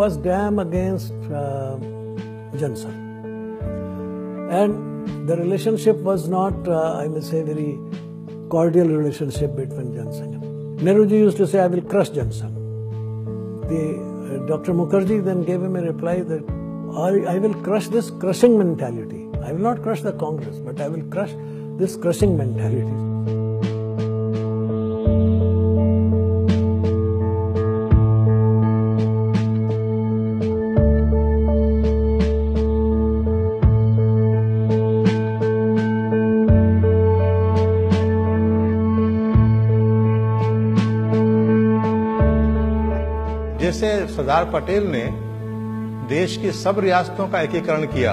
was damn against uh, Jan Sangh. And the relationship was not, uh, I may say, very cordial relationship between Jan Sangh. Nehruji used to say, I will crush Jan Sangh. The, uh, Dr. Mukherjee then gave him a reply that I, I will crush this crushing mentality. I will not crush the Congress, but I will crush this crushing mentality. जैसे सरदार पटेल ने देश की सब रियासतों का एकीकरण किया,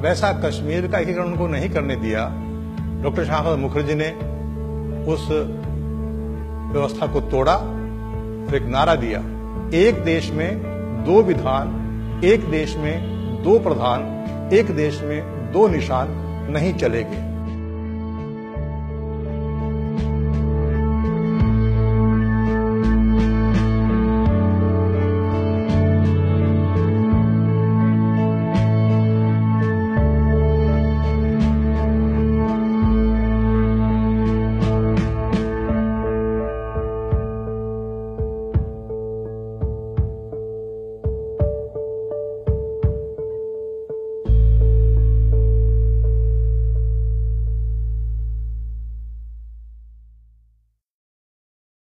वैसा कश्मीर का एकीकरण उनको नहीं करने दिया। डॉक्टर श्यामा मुखर्जी ने उस व्यवस्था को तोड़ा और एक नारा दिया। एक देश में दो विधान, एक देश में दो प्रधान, एक देश में दो निशान नहीं चलेंगे।